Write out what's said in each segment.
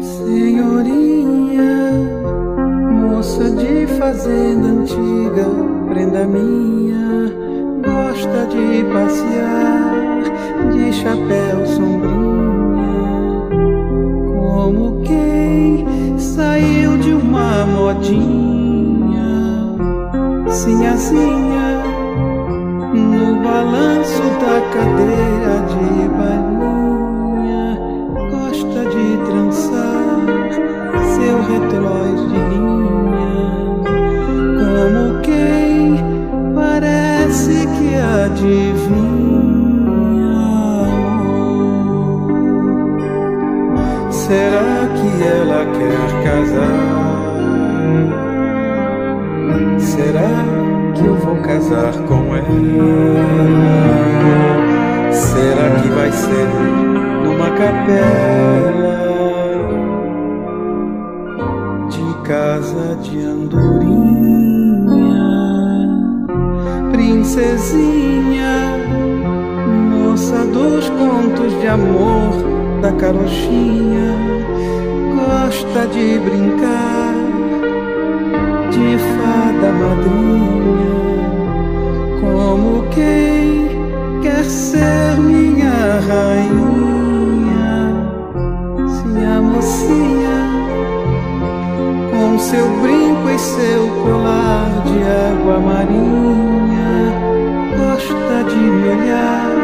Senhorinha, moça de fazenda antiga, prenda minha, gosta de passear sinhazinha, no balanço da cadeira de balinha, gosta de trançar seu retroz de linha, como quem parece que adivinha. Será que ela quer casar? Será que eu vou casar com ela? Será que vai ser numa capela? casa de andorinha, princesinha, moça dos contos de amor da carochinha, gosta de brincar rainha, se a mocinha com seu brinco e seu colar de água marinha, gosta de me olhar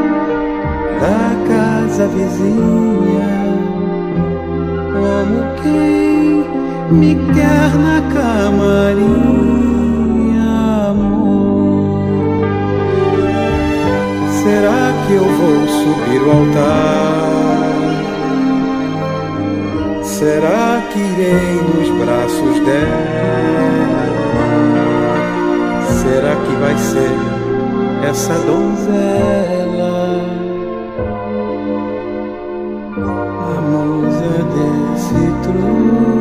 da casa vizinha, como quem me quer na camarinha, Será que eu vou subir o altar? Será que irei nos braços dela? Será que vai ser essa donzela? A musa desse trono